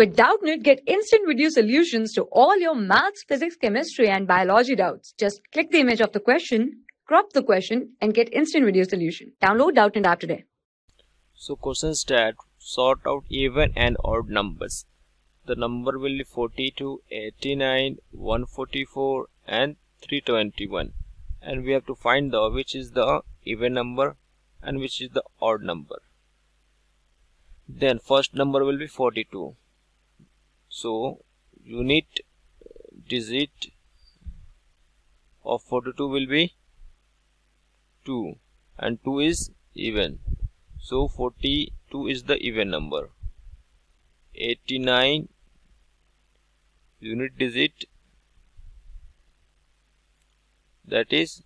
With Doubtnut, get instant video solutions to all your maths, physics, chemistry, and biology doubts. Just click the image of the question, crop the question, and get instant video solution. Download Doubtnut app today. So questions that sort out even and odd numbers. The number will be 42, 89, 144 and 321 and we have to find the which is the even number and which is the odd number. Then first number will be 42 so unit uh, digit of 42 will be 2 and 2 is even. So 42 is the even number. 89 unit digit that is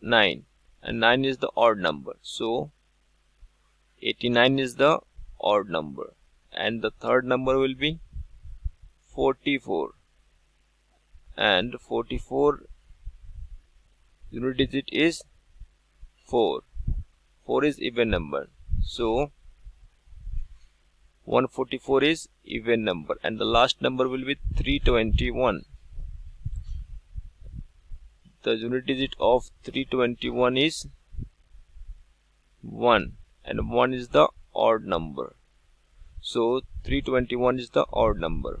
9 and 9 is the odd number. So 89 is the odd number and the third number will be 44 and 44 unit digit is 4 4 is even number. So 144 is even number. And the last number will be 321 the unit digit of 321 is 1 and 1 is the odd number. So 321 is the odd number